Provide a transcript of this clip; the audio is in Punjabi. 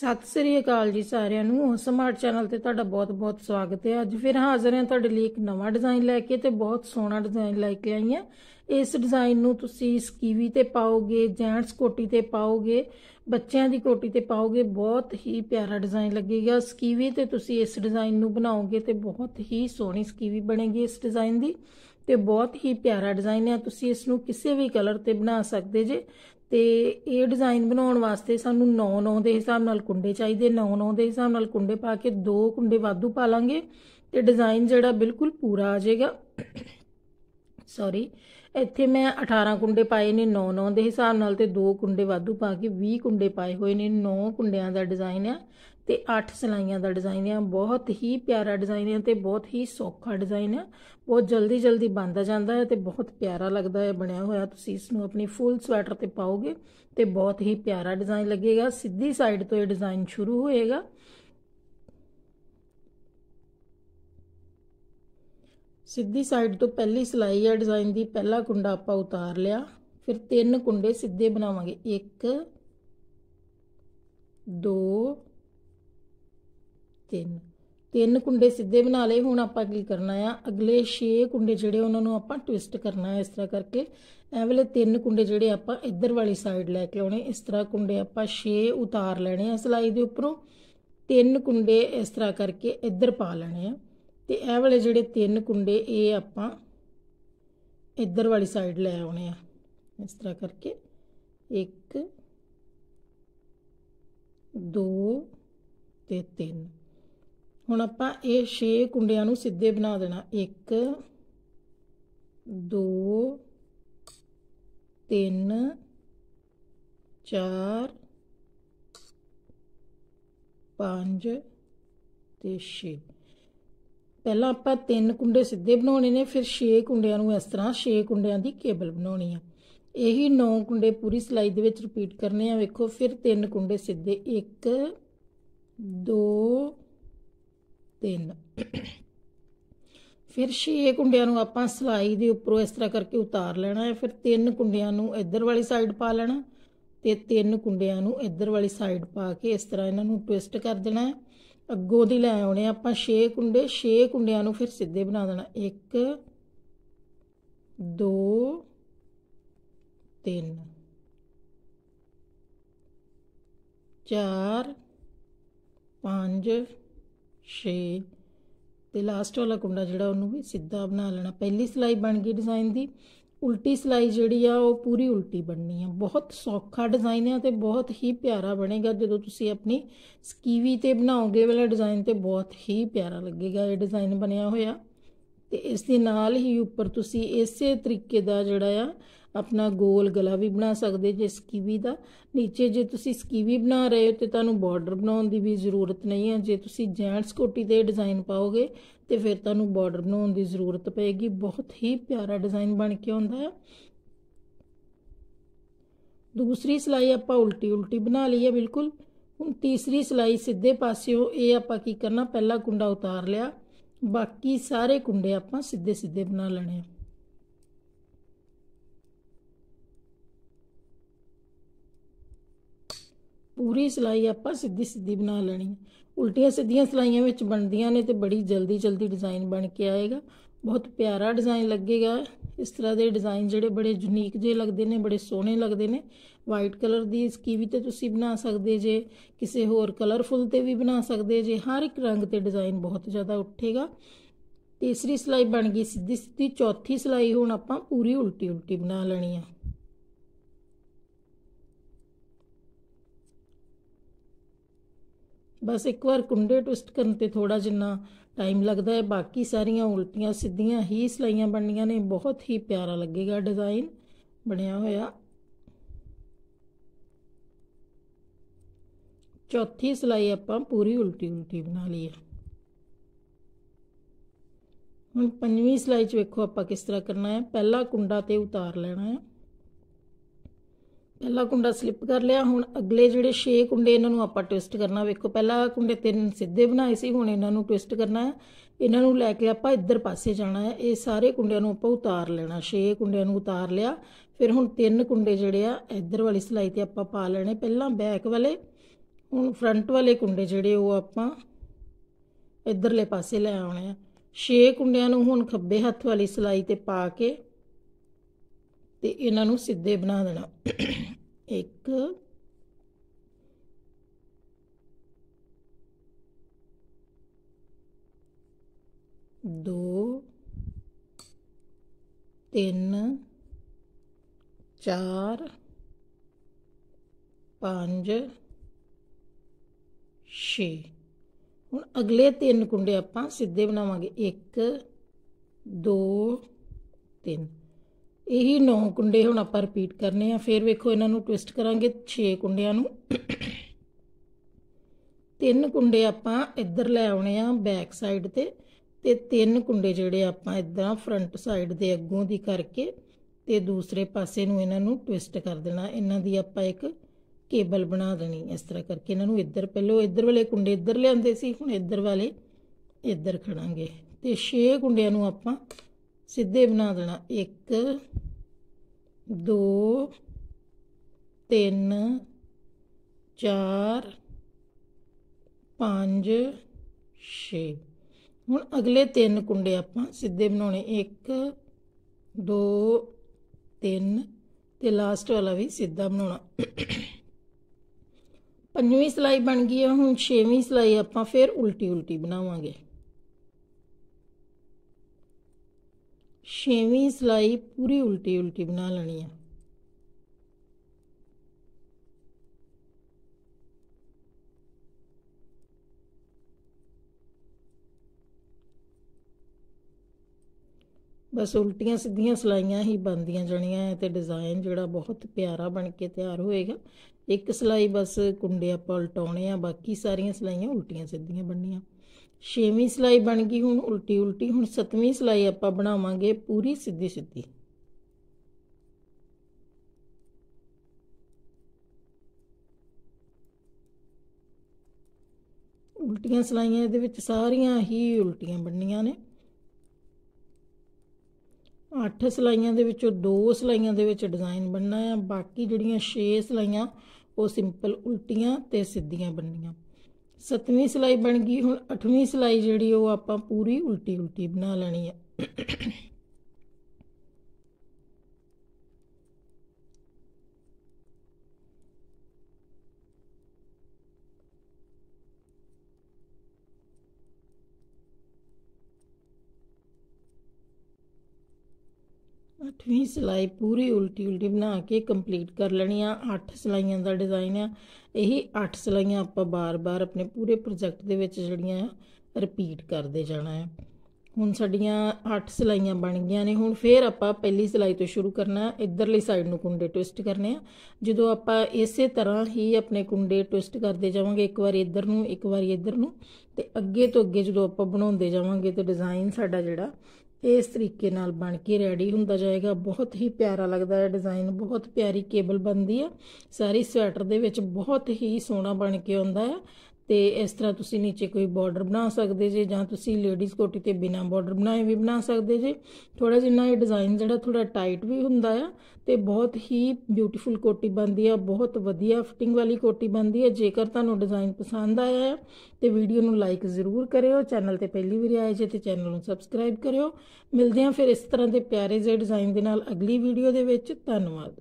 ਸਤਿ ਸ੍ਰੀ ਅਕਾਲ ਜੀ ਸਾਰਿਆਂ ਨੂੰ। ਸਮਾਰਟ ਚੈਨਲ ਤੇ ਤੁਹਾਡਾ ਬਹੁਤ-ਬਹੁਤ ਸਵਾਗਤ ਹੈ। ਅੱਜ ਫਿਰ ਹਾਜ਼ਰ ਹਾਂ ਤੁਹਾਡੇ ਲਈ ਇੱਕ ਨਵਾਂ ਡਿਜ਼ਾਈਨ ਲੈ ਕੇ ਤੇ ਬਹੁਤ ਸੋਹਣਾ ਡਿਜ਼ਾਈਨ ਲੈ ਕੇ ਆਈ ਹਾਂ। ਇਸ ਡਿਜ਼ਾਈਨ ਨੂੰ ਤੁਸੀਂ ਸਕੀਵੀ ਤੇ ਪਾਓਗੇ ਜੈਂਟਸ ਕੋਟੀ ਤੇ ਪਾਓਗੇ, ਬੱਚਿਆਂ ਦੀ ਕੋਟੀ ਤੇ ਪਾਓਗੇ, ਬਹੁਤ ਹੀ ਪਿਆਰਾ ਡਿਜ਼ਾਈਨ ਲੱਗੇਗਾ। ਸਕੀਵੀ ਤੇ ਤੁਸੀਂ ਇਸ ਡਿਜ਼ਾਈਨ ਨੂੰ ਬਣਾਓਗੇ ਤੇ ਬਹੁਤ ਹੀ ਸੋਹਣੀ ਸਕੀਵੀ ਬਣੇਗੀ ਇਸ ਡਿਜ਼ਾਈਨ ਦੀ ਤੇ ਬਹੁਤ ਹੀ ਪਿਆਰਾ ਡਿਜ਼ਾਈਨ ਹੈ। ਤੁਸੀਂ ਇਸ ਨੂੰ ਕਿਸੇ ਵੀ ਕਲਰ ਤੇ ਬਣਾ ਸਕਦੇ ਜੇ। ਤੇ ਇਹ ਡਿਜ਼ਾਈਨ ਬਣਾਉਣ ਵਾਸਤੇ ਸਾਨੂੰ 9-9 ਦੇ ਹਿਸਾਬ ਨਾਲ ਕੁੰਡੇ ਚਾਹੀਦੇ। 9-9 ਦੇ ਹਿਸਾਬ ਨਾਲ ਕੁੰਡੇ ਪਾ ਕੇ ਦੋ ਕੁੰਡੇ ਵਾਧੂ ਪਾ ਲਾਂਗੇ ਤੇ ਡਿਜ਼ਾਈਨ ਜਿਹੜਾ ਬਿਲਕੁਲ ਪੂਰਾ ਆ ਜਾਏਗਾ। ਸੌਰੀ ਇੱਥੇ ਮੈਂ 18 ਕੁੰਡੇ ਪਾਏ ਨੇ 9-9 ਦੇ ਹਿਸਾਬ ਨਾਲ ਤੇ ਦੋ ਕੁੰਡੇ ਵਾਧੂ ਪਾ ਕੇ 20 ਕੁੰਡੇ ਪਾਏ ਹੋਏ ਨੇ। 9 ਕੁੰਡਿਆਂ ਦਾ ਡਿਜ਼ਾਈਨ ਹੈ ਤੇ 8 ਸਲਾਈਆਂ ਦਾ ਡਿਜ਼ਾਈਨ ਹੈ ਬਹੁਤ ਹੀ ਪਿਆਰਾ ਡਿਜ਼ਾਈਨ ਹੈ ਤੇ ਬਹੁਤ ਹੀ ਸੌਖਾ ਡਿਜ਼ਾਈਨ ਹੈ ਬਹੁਤ ਜਲਦੀ ਜਲਦੀ ਬਣਦਾ ਜਾਂਦਾ ਹੈ ਤੇ ਬਹੁਤ ਪਿਆਰਾ ਲੱਗਦਾ ਹੈ ਬਣਿਆ ਹੋਇਆ ਤੁਸੀਂ ਇਸ ਨੂੰ ਆਪਣੀ ਫੁੱਲ ਸਵੈਟਰ ਤੇ ਪਾਓਗੇ ਤੇ ਬਹੁਤ ਹੀ ਪਿਆਰਾ ਡਿਜ਼ਾਈਨ ਲੱਗੇਗਾ। ਸਿੱਧੀ ਸਾਈਡ ਤੋਂ ਇਹ ਡਿਜ਼ਾਈਨ ਸ਼ੁਰੂ ਹੋਏਗਾ। ਸਿੱਧੀ ਸਾਈਡ ਤੋਂ ਪਹਿਲੀ ਸਲਾਈ ਹੈ ਡਿਜ਼ਾਈਨ ਦੀ। ਪਹਿਲਾ ਕੁੰਡਾ ਆਪਾਂ ਉਤਾਰ ਲਿਆ। ਫਿਰ ਤਿੰਨ ਕੁੰਡੇ ਸਿੱਧੇ ਬਣਾਵਾਂਗੇ। 1 2 ਤਿੰਨ। ਤਿੰਨ ਕੁੰਡੇ ਸਿੱਧੇ ਬਣਾ ਲਏ। ਹੁਣ ਆਪਾਂ ਕੀ ਕਰਨਾ ਆ? ਅਗਲੇ 6 ਕੁੰਡੇ ਜਿਹੜੇ ਉਹਨਾਂ ਨੂੰ ਆਪਾਂ ਟਵਿਸਟ ਕਰਨਾ ਹੈ ਇਸ ਤਰ੍ਹਾਂ ਕਰਕੇ। ਇਹ ਵਾਲੇ ਤਿੰਨ ਕੁੰਡੇ ਜਿਹੜੇ ਆਪਾਂ ਇੱਧਰ ਵਾਲੀ ਸਾਈਡ ਲੈ ਕੇ ਆਉਣੇ। ਇਸ ਤਰ੍ਹਾਂ ਕੁੰਡੇ ਆਪਾਂ 6 ਉਤਾਰ ਲੈਣੇ ਆ ਸਲਾਈ ਦੇ ਉੱਪਰੋਂ। ਤਿੰਨ ਕੁੰਡੇ ਇਸ ਤਰ੍ਹਾਂ ਕਰਕੇ ਇੱਧਰ ਪਾ ਲੈਣੇ ਆ। ਤੇ ਇਹ ਵਾਲੇ ਜਿਹੜੇ ਤਿੰਨ ਕੁੰਡੇ ਇਹ ਆਪਾਂ ਇੱਧਰ ਵਾਲੀ ਸਾਈਡ ਲੈ ਆਉਣੇ ਆ। ਇਸ ਤਰ੍ਹਾਂ ਕਰਕੇ 1 2 ਤੇ 3 ਹੁਣ ਆਪਾਂ ਇਹ 6 ਕੁੰਡਿਆਂ ਨੂੰ ਸਿੱਧੇ ਬਣਾ ਦੇਣਾ। 1 2 3 4 5 ਤੇ 6 ਪਹਿਲਾਂ ਆਪਾਂ ਤਿੰਨ ਕੁੰਡੇ ਸਿੱਧੇ ਬਣਾਉਣੇ ਨੇ, ਫਿਰ 6 ਕੁੰਡਿਆਂ ਨੂੰ ਇਸ ਤਰ੍ਹਾਂ 6 ਕੁੰਡਿਆਂ ਦੀ ਕੇਬਲ ਬਣਾਉਣੀ ਆ। ਇਹੀ 9 ਕੁੰਡੇ ਪੂਰੀ ਸਲਾਈ ਦੇ ਵਿੱਚ ਰਿਪੀਟ ਕਰਨੇ ਆ। ਵੇਖੋ, ਫਿਰ ਤਿੰਨ ਕੁੰਡੇ ਸਿੱਧੇ। 1 2 ਤਿੰਨ। ਫਿਰ 6 ਕੁੰਡਿਆਂ ਨੂੰ ਆਪਾਂ ਸਲਾਈ ਦੇ ਉੱਪਰੋਂ ਇਸ ਤਰ੍ਹਾਂ ਕਰਕੇ ਉਤਾਰ ਲੈਣਾ ਹੈ। ਫਿਰ ਤਿੰਨ ਕੁੰਡਿਆਂ ਨੂੰ ਇੱਧਰ ਵਾਲੀ ਸਾਈਡ ਪਾ ਲੈਣਾ ਤੇ ਤਿੰਨ ਕੁੰਡਿਆਂ ਨੂੰ ਇੱਧਰ ਵਾਲੀ ਸਾਈਡ ਪਾ ਕੇ ਇਸ ਤਰ੍ਹਾਂ ਇਹਨਾਂ ਨੂੰ ਟਵਿਸਟ ਕਰ ਦੇਣਾ ਹੈ। ਅੱਗੋਂ ਦੀ ਲੈ ਆਉਣੇ ਆਪਾਂ 6 ਕੁੰਡੇ। 6 ਕੁੰਡਿਆਂ ਨੂੰ ਫਿਰ ਸਿੱਧੇ ਬਣਾ ਦੇਣਾ। 1 2 3 4 5 6 ਤੇ ਲਾਸਟ ਵਾਲਾ ਕੁੰਡਾ ਜਿਹੜਾ ਉਹਨੂੰ ਵੀ ਸਿੱਧਾ ਬਣਾ ਲੈਣਾ। ਪਹਿਲੀ ਸਲਾਈ ਬਣ ਗਈ ਡਿਜ਼ਾਈਨ ਦੀ। ਉਲਟੀ ਸਲਾਈ ਜਿਹੜੀ ਆ, ਉਹ ਪੂਰੀ ਉਲਟੀ ਬਣਨੀ ਆ। ਬਹੁਤ ਸੌਖਾ ਡਿਜ਼ਾਈਨ ਹੈ ਤੇ ਬਹੁਤ ਹੀ ਪਿਆਰਾ ਬਣੇਗਾ। ਜਦੋਂ ਤੁਸੀਂ ਆਪਣੀ ਸਕੀਵੀ ਤੇ ਬਣਾਓਗੇ ਵਾਲਾ ਡਿਜ਼ਾਈਨ ਤੇ ਬਹੁਤ ਹੀ ਪਿਆਰਾ ਲੱਗੇਗਾ। ਇਹ ਡਿਜ਼ਾਈਨ ਬਣਿਆ ਹੋਇਆ। ਤੇ ਇਸ ਦੇ ਨਾਲ ਹੀ ਉੱਪਰ ਤੁਸੀਂ ਇਸੇ ਤਰੀਕੇ ਦਾ ਜਿਹੜਾ ਆ, ਆਪਣਾ ਗੋਲ ਗਲਾ ਵੀ ਬਣਾ ਸਕਦੇ ਜੇ ਸਕੀਵੀ ਦਾ। ਨੀਚੇ ਜੇ ਤੁਸੀਂ ਸਕੀਵੀ ਬਣਾ ਰਹੇ ਹੋ ਤੇ ਤੁਹਾਨੂੰ ਬਾਰਡਰ ਬਣਾਉਣ ਦੀ ਵੀ ਜ਼ਰੂਰਤ ਨਹੀਂ ਹੈ ਜੇ ਤੁਸੀਂ ਜੈਂਟਸ ਕੋਟੀ ਤੇ ਡਿਜ਼ਾਈਨ ਪਾਓਗੇ ਤੇ ਫਿਰ ਤੁਹਾਨੂੰ ਬਾਰਡਰ ਬਣਾਉਣ ਦੀ ਜ਼ਰੂਰਤ ਪਏਗੀ। ਬਹੁਤ ਹੀ ਪਿਆਰਾ ਡਿਜ਼ਾਈਨ ਬਣ ਕੇ ਆਉਂਦਾ ਹੈ ਦੂਸਰੀ ਸਲਾਈ ਆਪਾਂ ਉਲਟੀ ਉਲਟੀ ਬਣਾ ਲਈ ਹੈ ਬਿਲਕੁਲ। ਹੁਣ ਤੀਸਰੀ ਸਲਾਈ ਸਿੱਧੇ ਪਾਸਿਓਂ, ਇਹ ਆਪਾਂ ਕੀ ਕਰਨਾ, ਪਹਿਲਾ ਕੁੰਡਾ ਉਤਾਰ ਲਿਆ। ਬਾਕੀ ਸਾਰੇ ਕੁੰਡੇ ਆਪਾਂ ਸਿੱਧੇ ਸਿੱਧੇ ਬਣਾ ਲੈਣੇ ਆ। ਪੂਰੀ ਸਲਾਈ ਆਪਾਂ ਸਿੱਧੀ ਸਿੱਧੀ ਬਣਾ ਲੈਣੀ ਹੈ ਉਲਟੀਆਂ ਸਿੱਧੀਆਂ ਸਲਾਈਆਂ ਵਿੱਚ ਬਣਦੀਆਂ ਨੇ ਤੇ ਬੜੀ ਜਲਦੀ ਜਲਦੀ ਡਿਜ਼ਾਈਨ ਬਣ ਕੇ ਆਏਗਾ। ਬਹੁਤ ਪਿਆਰਾ ਡਿਜ਼ਾਈਨ ਲੱਗੇਗਾ। ਇਸ ਤਰ੍ਹਾਂ ਦੇ ਡਿਜ਼ਾਈਨ ਜਿਹੜੇ ਬੜੇ ਯੂਨੀਕ ਜੇ ਲੱਗਦੇ ਨੇ, ਬੜੇ ਸੋਹਣੇ ਲੱਗਦੇ ਨੇ। ਵਾਈਟ ਕਲਰ ਦੀ ਸਕੀਵੀ ਤੇ ਤੁਸੀਂ ਬਣਾ ਸਕਦੇ ਜੇ, ਕਿਸੇ ਹੋਰ ਕਲਰਫੁਲ ਤੇ ਵੀ ਬਣਾ ਸਕਦੇ ਜੇ। ਹਰ ਇੱਕ ਰੰਗ ਤੇ ਡਿਜ਼ਾਈਨ ਬਹੁਤ ਜ਼ਿਆਦਾ ਉੱਠੇਗਾ। ਤੀਸਰੀ ਸਲਾਈ ਬਣ ਗਈ ਸਿੱਧੀ ਸਿੱਧੀ, ਚੌਥੀ ਸਲਾਈ ਹੁਣ ਆਪਾਂ ਪੂਰੀ ਉਲਟੀ ਉਲਟੀ ਬਣਾ ਲੈਣੀ ਆ। ਬਸ ਇੱਕ ਵਾਰ ਕੁੰਡੇ ਟਵਿਸਟ ਕਰਨ ਤੇ ਥੋੜਾ ਜਿੰਨਾ ਟਾਈਮ ਲੱਗਦਾ ਹੈ। ਬਾਕੀ ਸਾਰੀਆਂ ਉਲਟੀਆਂ ਸਿੱਧੀਆਂ ਹੀ ਸਲਾਈਆਂ ਬਣਨੀਆਂ ਨੇ। ਬਹੁਤ ਹੀ ਪਿਆਰਾ ਲੱਗੇਗਾ ਡਿਜ਼ਾਈਨ ਬਣਿਆ ਹੋਇਆ। ਚੌਥੀ ਸਲਾਈ ਆਪਾਂ ਪੂਰੀ ਉਲਟੀ ਉਲਟੀ ਬਣਾ ਲਈ ਹੈ। ਹੁਣ ਪੰਜਵੀਂ ਸਲਾਈ 'ਚ ਵੇਖੋ ਆਪਾਂ ਕਿਸ ਤਰ੍ਹਾਂ ਕਰਨਾ ਹੈ। ਪਹਿਲਾ ਕੁੰਡਾ ਤੇ ਉਤਾਰ ਲੈਣਾ ਹੈ। ਪਹਿਲਾ ਕੁੰਡਾ ਸਲਿੱਪ ਕਰ ਲਿਆ, ਹੁਣ ਅਗਲੇ ਜਿਹੜੇ 6 ਕੁੰਡੇ ਇਹਨਾਂ ਨੂੰ ਆਪਾਂ ਟਵਿਸਟ ਕਰਨਾ। ਵੇਖੋ, ਪਹਿਲਾ ਕੁੰਡੇ ਤਿੰਨ ਸਿੱਧੇ ਬਣਾਏ ਸੀ, ਹੁਣ ਇਹਨਾਂ ਨੂੰ ਟਵਿਸਟ ਕਰਨਾ ਹੈ। ਇਹਨਾਂ ਨੂੰ ਲੈ ਕੇ ਆਪਾਂ ਇੱਧਰ ਪਾਸੇ ਜਾਣਾ ਹੈ। ਇਹ ਸਾਰੇ ਕੁੰਡਿਆਂ ਨੂੰ ਆਪਾਂ ਉਤਾਰ ਲੈਣਾ। 6 ਕੁੰਡਿਆਂ ਨੂੰ ਉਤਾਰ ਲਿਆ। ਫਿਰ ਹੁਣ ਤਿੰਨ ਕੁੰਡੇ ਜਿਹੜੇ ਆ, ਇੱਧਰ ਵਾਲੀ ਸਲਾਈ ਤੇ ਆਪਾਂ ਪਾ ਲੈਣੇ। ਪਹਿਲਾਂ ਬੈਕ ਵਾਲੇ, ਹੁਣ ਫਰੰਟ ਵਾਲੇ ਕੁੰਡੇ ਜਿਹੜੇ ਉਹ ਆਪਾਂ ਇੱਧਰਲੇ ਪਾਸੇ ਲੈ ਆਉਣੇ ਆ। 6 ਕੁੰਡਿਆਂ ਨੂੰ ਹੁਣ ਖੱਬੇ ਹੱਥ ਵਾਲੀ ਸਲਾਈ ਤੇ ਪਾ ਕੇ ਤੇ ਇਹਨਾਂ ਨੂੰ ਸਿੱਧੇ ਬਣਾ ਦੇਣਾ। ਇੱਕ, ਦੋ, ਤਿੰਨ, ਚਾਰ, ਪੰਜ, ਛੇ। ਹੁਣ ਅਗਲੇ ਤਿੰਨ ਕੁੰਡੇ ਆਪਾਂ ਸਿੱਧੇ ਬਣਾਵਾਂਗੇ। 1 2 3 ਇਹੀ 9 ਕੁੰਡੇ ਹੁਣ ਆਪਾਂ ਰਿਪੀਟ ਕਰਨੇ ਆ। ਫਿਰ ਵੇਖੋ ਇਹਨਾਂ ਨੂੰ ਟਵਿਸਟ ਕਰਾਂਗੇ 6 ਕੁੰਡਿਆਂ ਨੂੰ। ਤਿੰਨ ਕੁੰਡੇ ਆਪਾਂ ਇੱਧਰ ਲੈ ਆਉਣੇ ਆ ਬੈਕ ਸਾਈਡ ਤੇ ਤੇ ਤਿੰਨ ਕੁੰਡੇ ਜਿਹੜੇ ਆਪਾਂ ਇਦਾਂ ਫਰੰਟ ਸਾਈਡ ਦੇ ਅੱਗੋਂ ਦੀ ਕਰਕੇ ਤੇ ਦੂਸਰੇ ਪਾਸੇ ਨੂੰ ਇਹਨਾਂ ਨੂੰ ਟਵਿਸਟ ਕਰ ਦੇਣਾ। ਇਹਨਾਂ ਦੀ ਆਪਾਂ ਇੱਕ ਕੇਬਲ ਬਣਾ ਦੇਣੀ ਇਸ ਤਰ੍ਹਾਂ ਕਰਕੇ ਇਹਨਾਂ ਨੂੰ ਇੱਧਰ ਪਹਿਲੋ ਇੱਧਰ ਵਾਲੇ ਕੁੰਡੇ ਇੱਧਰ ਲਿਆਂਦੇ ਸੀ, ਹੁਣ ਇੱਧਰ ਵਾਲੇ ਇੱਧਰ ਖੜਾਂਗੇ। ਤੇ 6 ਕੁੰਡਿਆਂ ਨੂੰ ਆਪਾਂ ਸਿੱਧੇ ਬਣਾ ਦੇਣਾ। 1 2 3 4 5 6 ਹੁਣ ਅਗਲੇ ਤਿੰਨ ਕੁੰਡੇ ਆਪਾਂ ਸਿੱਧੇ ਬਣਾਉਣੇ। 1 2 3 ਤੇ ਲਾਸਟ ਵਾਲਾ ਵੀ ਸਿੱਧਾ ਬਣਾਉਣਾ। ਪੰਜਵੀਂ ਸਲਾਈ ਬਣ ਗਈ ਹੈ ਹੁਣ ਛੇਵੀਂ ਸਲਾਈ ਆਪਾਂ ਫਿਰ ਉਲਟੀ ਉਲਟੀ ਬਣਾਵਾਂਗੇ। ਛੇਵੀਂ ਸਲਾਈ ਪੂਰੀ ਉਲਟੀ ਉਲਟੀ ਬਣਾ ਲੈਣੀ ਹੈ ਬਸ ਉਲਟੀਆਂ ਸਿੱਧੀਆਂ ਸਲਾਈਆਂ ਹੀ ਬਣਦੀਆਂ ਜਾਣੀਆਂ ਤੇ ਡਿਜ਼ਾਈਨ ਜਿਹੜਾ ਬਹੁਤ ਪਿਆਰਾ ਬਣ ਕੇ ਤਿਆਰ ਹੋਏਗਾ। ਇੱਕ ਸਲਾਈ ਬਸ ਕੁੰਡੇ ਆਪਾਂ ਉਲਟਾਉਣੇ ਆ, ਬਾਕੀ ਸਾਰੀਆਂ ਸਲਾਈਆਂ ਉਲਟੀਆਂ ਸਿੱਧੀਆਂ ਬਣਨੀਆਂ। ਛੇਵੀਂ ਸਲਾਈ ਬਣ ਗਈ, ਹੁਣ ਉਲਟੀ ਉਲਟੀ, ਹੁਣ ਸੱਤਵੀਂ ਸਲਾਈ ਆਪਾਂ ਬਣਾਵਾਂਗੇ ਪੂਰੀ ਸਿੱਧੀ ਸਿੱਧੀ। ਉਲਟੀਆਂ ਸਲਾਈਆਂ ਇਹਦੇ ਵਿੱਚ ਸਾਰੀਆਂ ਹੀ ਉਲਟੀਆਂ ਬਣਨੀਆਂ ਨੇ। 8 ਸਲਾਈਆਂ ਦੇ ਵਿੱਚੋਂ 2 ਸਲਾਈਆਂ ਦੇ ਵਿੱਚ ਡਿਜ਼ਾਈਨ ਬਣਨਾ ਆ, ਬਾਕੀ ਜਿਹੜੀਆਂ 6 ਸਲਾਈਆਂ ਉਹ ਸਿੰਪਲ ਉਲਟੀਆਂ ਤੇ ਸਿੱਧੀਆਂ ਬਣਨੀਆਂ। ਸੱਤਵੀਂ ਸਿਲਾਈ ਬਣ ਗਈ, ਹੁਣ ਅੱਠਵੀਂ ਸਿਲਾਈ ਜਿਹੜੀ ਉਹ ਆਪਾਂ ਪੂਰੀ ਉਲਟੀ ਉਲਟੀ ਬਣਾ ਲੈਣੀ ਹੈ ਅੱਠਵੀਂ ਸਿਲਾਈ ਪੂਰੀ ਉਲਟੀ ਉਲਟੀ ਬਣਾ ਕੇ ਕੰਪਲੀਟ ਕਰ ਲੈਣੀ ਆ 8 ਸਿਲਾਈਆਂ ਦਾ ਡਿਜ਼ਾਈਨ ਆ। ਇਹੀ 8 ਸਿਲਾਈਆਂ ਆਪਾਂ ਬਾਰ-ਬਾਰ ਆਪਣੇ ਪੂਰੇ ਪ੍ਰੋਜੈਕਟ ਦੇ ਵਿੱਚ ਜਿਹੜੀਆਂ ਰਿਪੀਟ ਕਰਦੇ ਜਾਣਾ ਹੈ ਹੁਣ ਸਾਡੀਆਂ 8 ਸਿਲਾਈਆਂ ਬਣ ਗਈਆਂ ਨੇ। ਹੁਣ ਫੇਰ ਆਪਾਂ ਪਹਿਲੀ ਸਿਲਾਈ ਤੋਂ ਸ਼ੁਰੂ ਕਰਨਾ। ਇਧਰਲੀ ਸਾਈਡ ਨੂੰ ਕੁੰਡੇ ਟਵਿਸਟ ਕਰਨੇ ਆ। ਜਦੋਂ ਆਪਾਂ ਇਸੇ ਤਰ੍ਹਾਂ ਹੀ ਆਪਣੇ ਕੁੰਡੇ ਟਵਿਸਟ ਕਰਦੇ ਜਾਵਾਂਗੇ, ਇੱਕ ਵਾਰੀ ਇੱਧਰ ਨੂੰ, ਇੱਕ ਵਾਰੀ ਇੱਧਰ ਨੂੰ, ਤੇ ਅੱਗੇ ਤੋਂ ਅੱਗੇ ਜਦੋਂ ਆਪਾਂ ਬਣਾਉਂਦੇ ਜਾਵਾਂਗੇ ਤੇ ਡਿਜ਼ਾਈਨ ਸਾਡਾ ਜਿਹੜਾ ਇਸ ਤਰੀਕੇ ਨਾਲ ਬਣ ਕੇ ਰੈਡੀ ਹੁੰਦਾ ਜਾਏਗਾ। ਬਹੁਤ ਹੀ ਪਿਆਰਾ ਲੱਗਦਾ ਹੈ ਡਿਜ਼ਾਈਨ ਬਹੁਤ ਪਿਆਰੀ ਕੇਬਲ ਬਣਦੀ ਹੈ। ਸਾਰੀ ਸਵੈਟਰ ਦੇ ਵਿੱਚ ਬਹੁਤ ਹੀ ਸੋਹਣਾ ਬਣ ਕੇ ਆਉਂਦਾ ਹੈ। ਤੇ ਇਸ ਤਰ੍ਹਾਂ ਤੁਸੀਂ ਨੀਚੇ ਕੋਈ ਬਾਰਡਰ ਬਣਾ ਸਕਦੇ ਜੇ ਜਾਂ ਤੁਸੀਂ ਲੇਡੀਜ਼ ਕੋਟੀ ਤੇ ਬਿਨਾ ਬਾਰਡਰ ਬਣਾਏ ਵੀ ਬਣਾ ਸਕਦੇ ਜੇ। ਥੋੜਾ ਜਿਹਾ ਇਹ ਡਿਜ਼ਾਈਨ ਜਿਹੜਾ ਥੋੜਾ ਟਾਈਟ ਵੀ ਹੁੰਦਾ ਆ ਤੇ ਬਹੁਤ ਹੀ ਬਿਊਟੀਫੁਲ ਕੋਟੀ ਬਣਦੀ ਆ, ਬਹੁਤ ਵਧੀਆ ਫਿਟਿੰਗ ਵਾਲੀ ਕੋਟੀ ਬਣਦੀ ਹੈ ਜੇਕਰ ਤੁਹਾਨੂੰ ਡਿਜ਼ਾਈਨ ਪਸੰਦ ਆਇਆ ਹੈ ਤੇ ਵੀਡੀਓ ਨੂੰ ਲਾਈਕ ਜ਼ਰੂਰ ਕਰਿਓ ਚੈਨਲ ਤੇ ਪਹਿਲੀ ਵਾਰ ਆਏ ਜੇ ਤੇ ਚੈਨਲ ਨੂੰ ਸਬਸਕ੍ਰਾਈਬ ਕਰਿਓ। ਮਿਲਦੇ ਹਾਂ ਫਿਰ ਇਸ ਤਰ੍ਹਾਂ ਦੇ ਪਿਆਰੇ ਜਿਹੇ ਡਿਜ਼ਾਈਨ ਦੇ ਨਾਲ ਅਗਲੀ ਵੀਡੀਓ ਦੇ ਵਿੱਚ। ਧੰਨਵਾਦ।